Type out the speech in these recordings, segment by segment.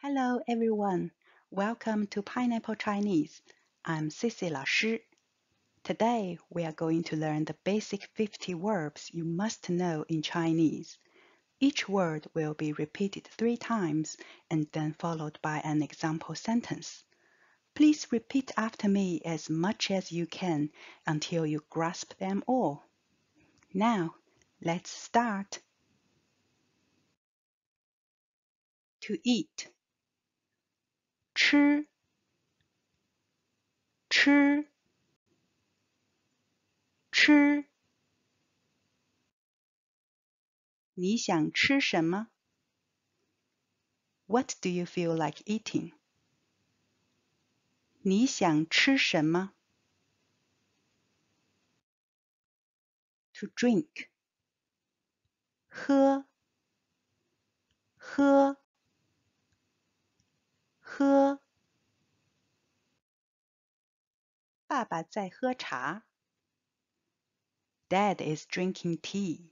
Hello everyone, welcome to Pineapple Chinese. I'm Cici 老师. Today we are going to learn the basic 50 verbs you must know in Chinese. Each word will be repeated three times and then followed by an example sentence. Please repeat after me as much as you can until you grasp them all. Now, let's start. To eat 吃，吃，吃。你想吃什么？What do you feel like eating？你想吃什么？To drink，喝，喝。 喝，爸爸在喝茶。Dad is drinking tea。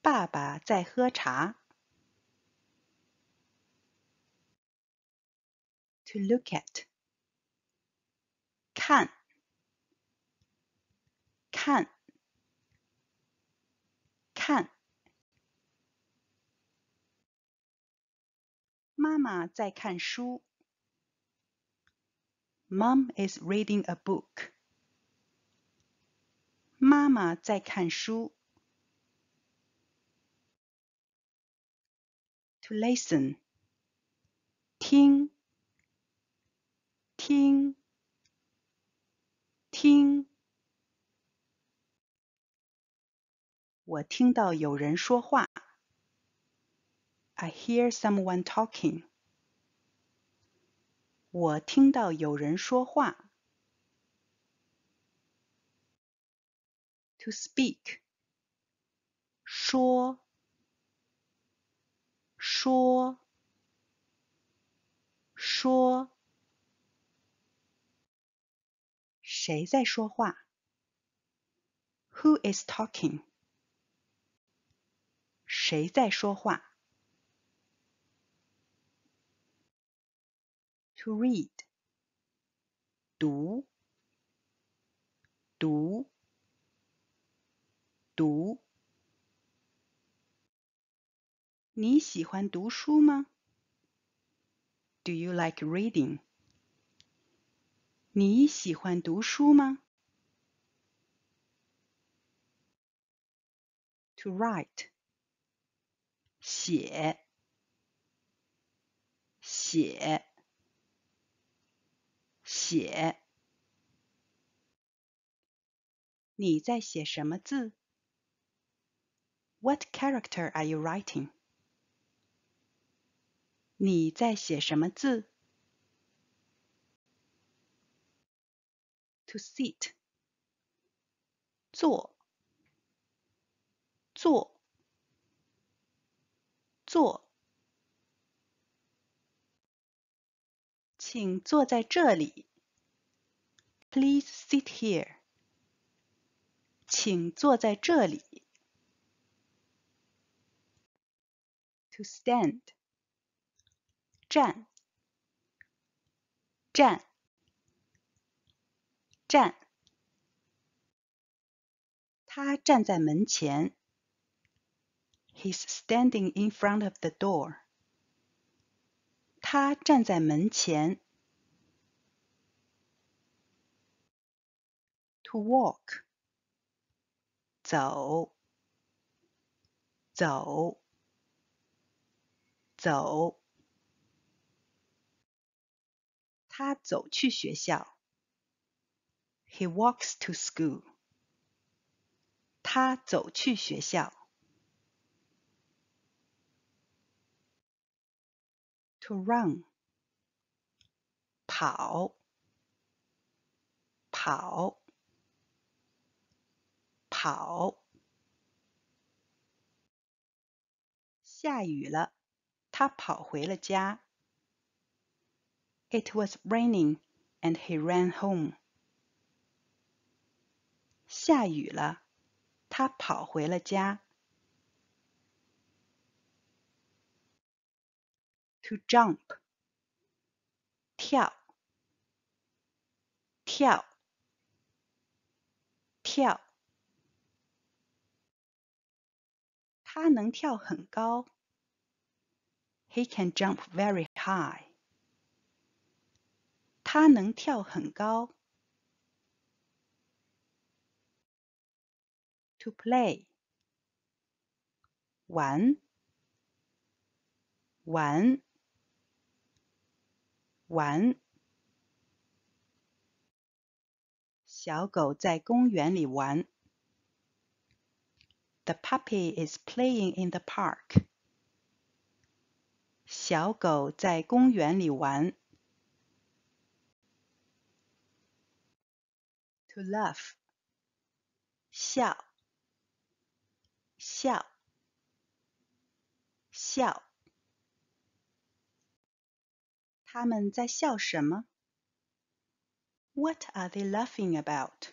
爸爸在喝茶。To look at，看，看，看。 妈妈在看书。Mom is reading a book. 妈妈在看书。To listen. 听，听，听。我听到有人说话。 I hear someone talking. 我听到有人说话。To speak. 说，说，说。谁在说话？Who is talking? 谁在说话 ？to read 读读读你喜欢读书吗？Do you like reading？你喜欢读书吗？To write 写写 写。你在写什么字？What character are you writing？你在写什么字？To sit，坐，坐，坐。请坐在这里。Please sit here. 请坐在这里。To stand. 站，站，站。他站在门前。He's standing in front of the door. 他站在门前。 To walk，走，走，走。他走去学校。He walks to school。他走去学校。To run，跑，跑。 跑。下雨了，他跑回了家。It was raining, and he ran home. 下雨了，他跑回了家。 To jump，跳，跳，跳。 他能跳很高。He can jump very high. 他能跳很高。To play. 玩，玩，玩。小狗在公园里玩。The puppy is playing in the park. 小狗在公园里玩。To laugh，笑，笑，笑。他们在笑什么？What are they laughing about？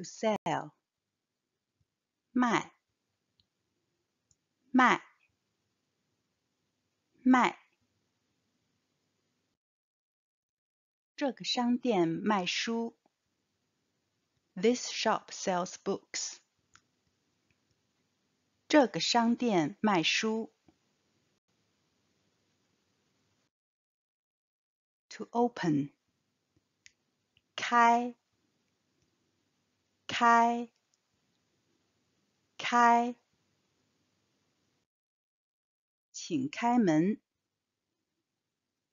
to sell 卖卖卖这个商店卖书 This shop sells books 这个商店卖书 to open 开 开，开，请开门。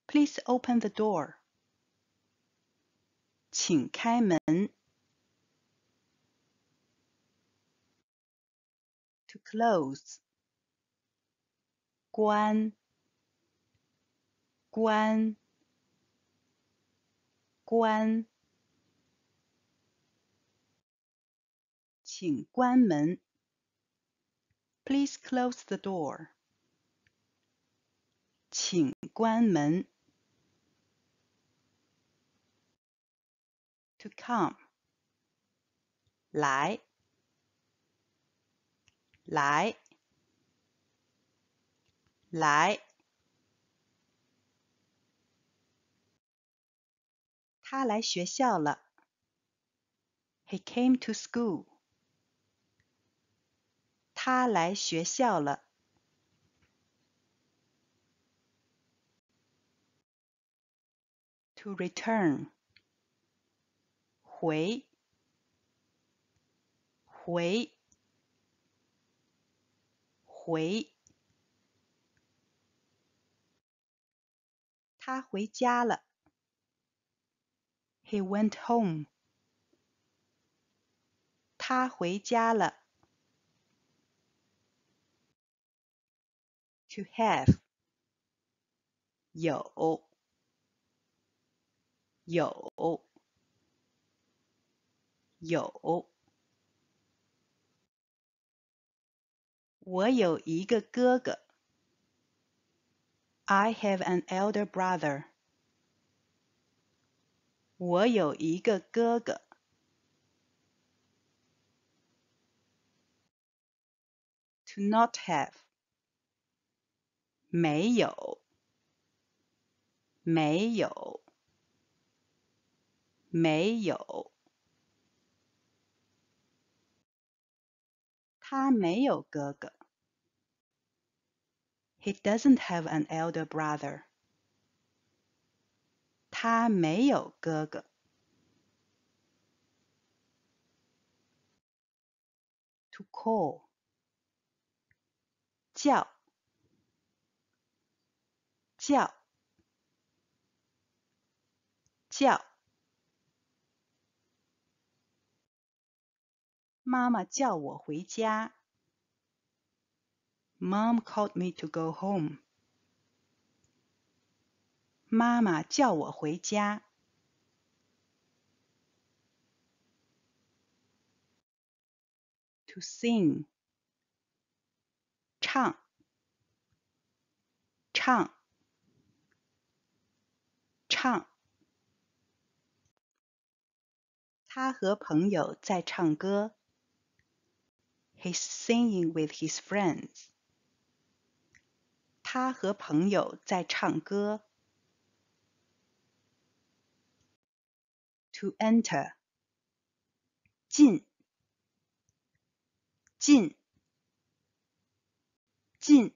Please open the door。请开门。To close。关，关，关。 请关门。Please close the door. 请关门。To come. 来，来，来。他来学校了。He came to school. 他来学校了。To return，回，回，回。他回家了。He went home。他回家了。to have 有有有，我有一个哥哥。I have an elder brother. 我有一个哥哥。To not have 没有，没有，没有。他没有哥哥。He doesn't have an elder brother. 他没有哥哥。To call，叫。 叫，叫。妈妈叫我回家。Mom called me to go home. 妈妈叫我回家。To sing，唱，唱，唱。他和朋友在唱歌。He's singing with his friends. 他和朋友在唱歌。To enter，进，进，进。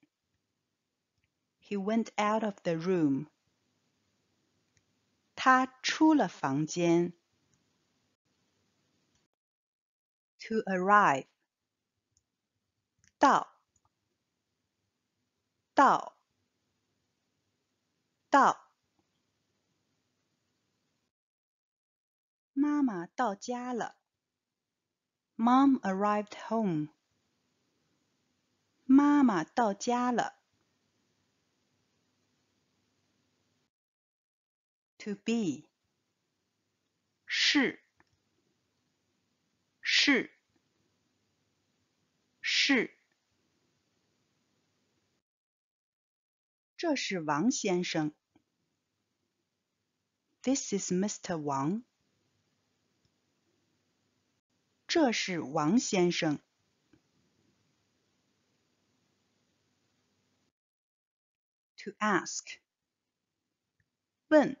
He went out of the room. 他出了房间。To arrive，到。到，到，妈妈到家了。Mom arrived home。妈妈到家了。 To be，是，是，是。这是王先生。This is Mr. Wang。这是王先生。To ask，问，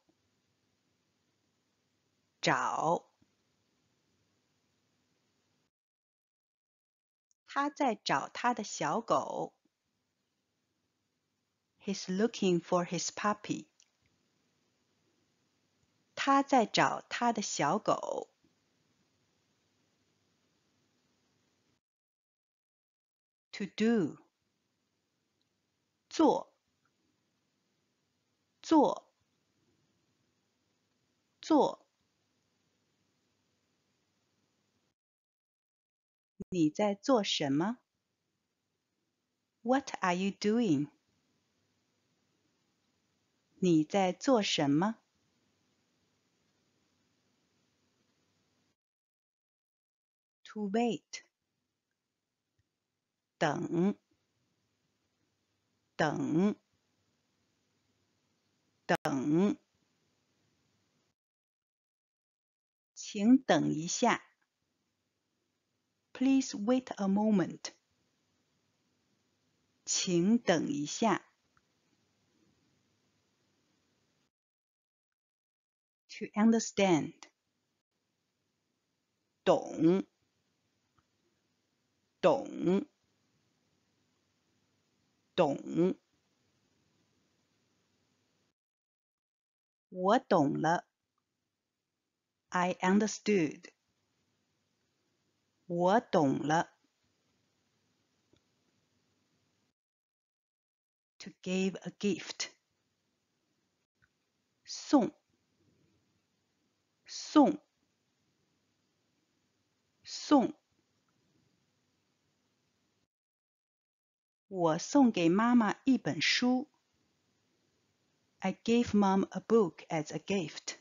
找。他在找他的小狗。He's looking for his puppy. 他在找他的小狗。To do，做，做，做。你在做什么？What are you doing？你在做什么？To wait，等，等，等，请等一下。Please wait a moment，请等一下。to understand 懂懂懂我懂了 I understood 我懂了 to give a gift 送送，送。我送给妈妈一本书。I gave mom a book as a gift.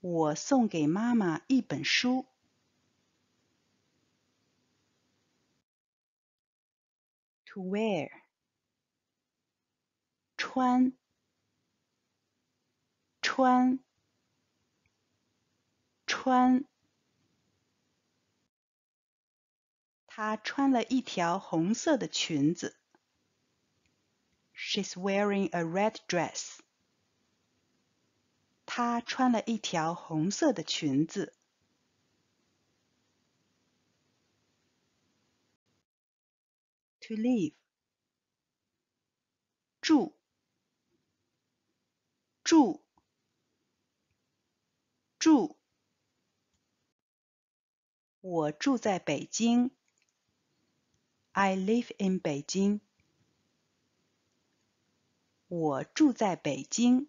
我送给妈妈一本书。To wear，穿，穿，穿。她穿了一条红色的裙子。She's wearing a red dress. 她穿了一条红色的裙子。To live. 住，住，住。我住在北京。I live in Beijing. 我住在北京。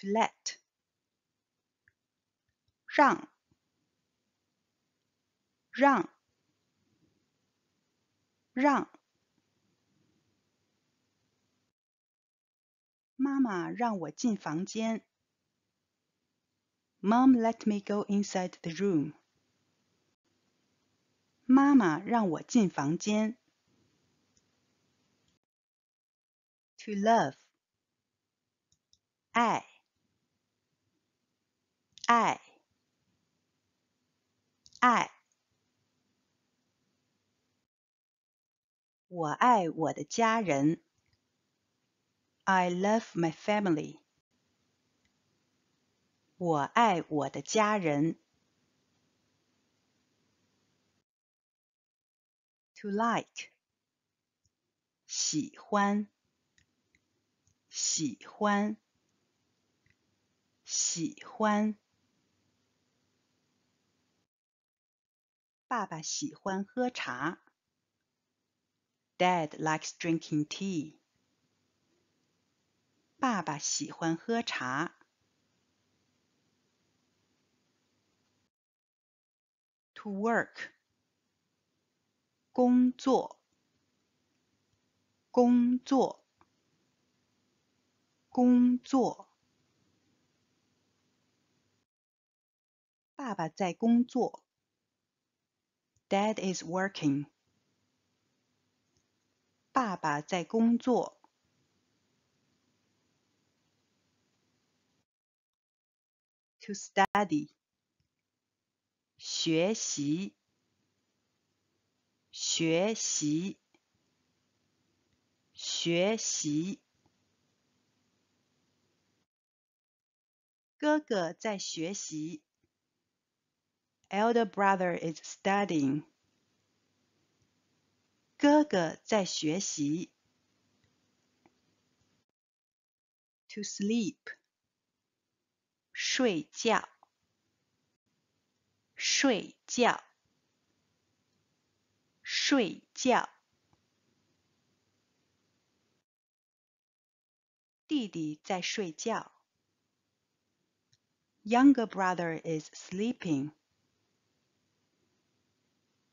To let，让，让，让。妈妈让我进房间。Mom let me go inside the room. 妈妈让我进房间。To love，爱， 爱，爱。我爱我的家人。I love my family. 我爱我的家人。To like，喜欢，喜欢，喜欢。爸爸喜欢喝茶。Dad likes drinking tea. 爸爸喜欢喝茶。To work，工作，工作，工作。爸爸在工作。Dad is working。爸爸在工作。To study，学习，学习，学习。哥哥在学习。 Elder brother is studying。哥哥在学习。To sleep。睡觉，睡觉，睡觉。弟弟在睡觉。Younger brother is sleeping.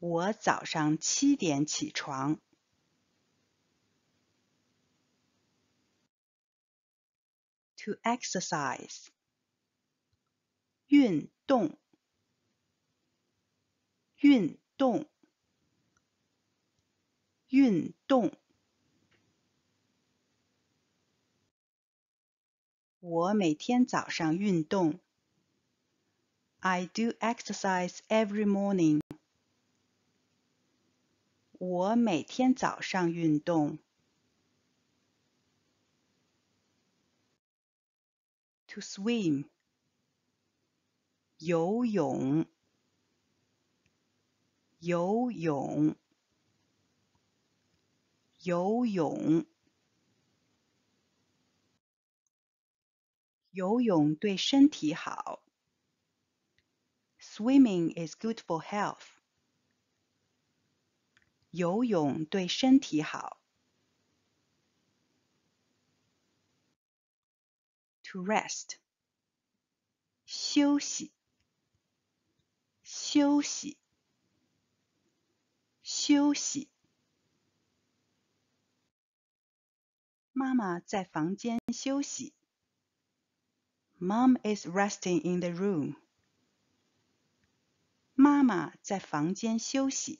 我早上七点起床。To exercise. 运动。运动，运动。我每天早上运动。I do exercise every morning. 我每天早上运动。To swim，游泳，游泳，游泳。游泳对身体好。Swimming is good for health. 游泳对身体好。To rest. 休息，休息，休息。妈妈在房间休息。Mom is resting in the room. 妈妈在房间休息。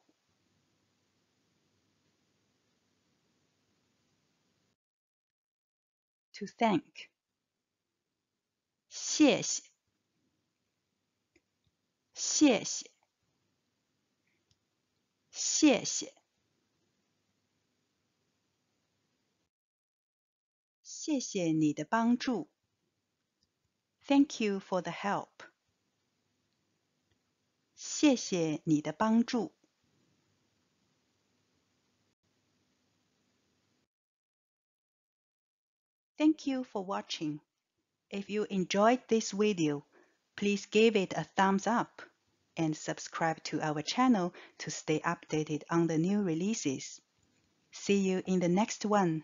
To thank. 谢谢，谢谢，谢谢。谢谢你的帮助。Thank you for the help。谢谢你的帮助。 Thank you for watching. If you enjoyed this video, please give it a thumbs up and subscribe to our channel to stay updated on the new releases. See you in the next one.